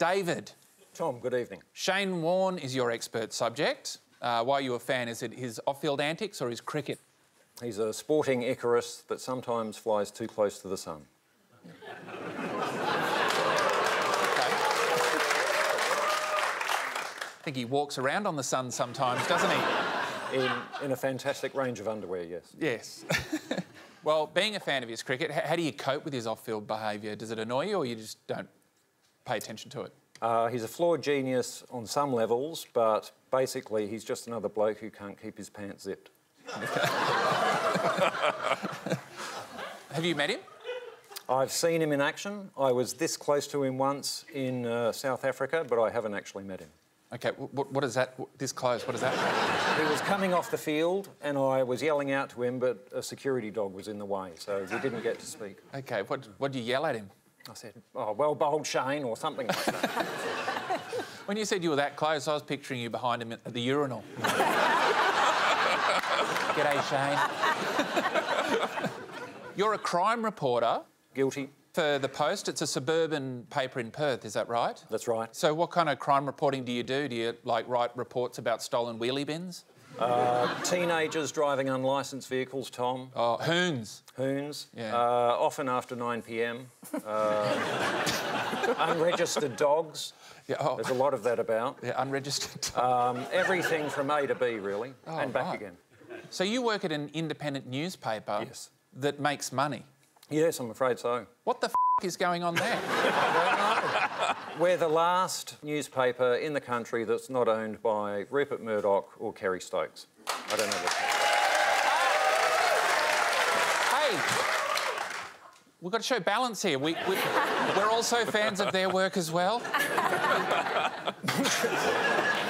David. Tom, good evening. Shane Warne is your expert subject. Uh, why are you a fan? Is it his off-field antics or his cricket? He's a sporting Icarus that sometimes flies too close to the sun. I think he walks around on the sun sometimes, doesn't he? In, in a fantastic range of underwear, yes. Yes. well, being a fan of his cricket, how do you cope with his off-field behaviour? Does it annoy you or you just don't pay attention to it? Uh, he's a flawed genius on some levels, but basically he's just another bloke who can't keep his pants zipped. Have you met him? I've seen him in action. I was this close to him once in uh, South Africa, but I haven't actually met him. Okay, what, what is that? This close, what is that? He was coming off the field and I was yelling out to him, but a security dog was in the way, so we didn't get to speak. Okay, what what do you yell at him? I said, oh, well bowled, Shane, or something like that. When you said you were that close, I was picturing you behind him at the urinal. G'day, Shane. You're a crime reporter Guilty. for The Post. It's a suburban paper in Perth, is that right? That's right. So what kind of crime reporting do you do? Do you, like, write reports about stolen wheelie bins? Teenagers driving unlicensed vehicles, Tom. Oh, hoons. Hoons. Yeah. Uh, often after 9 pm. Uh, unregistered dogs. Yeah, oh, There's a lot of that about. yeah, unregistered. Um, everything from A to B, really, and back right. again. so you work at an independent newspaper Yes. that makes money. Yes, I'm afraid so. What the f- is going on there? We're the last newspaper in the country that's not owned by Rupert Murdoch or Kerry Stokes. I don't know what. hey, we've got to show balance here. We, we, we're also fans of their work as well.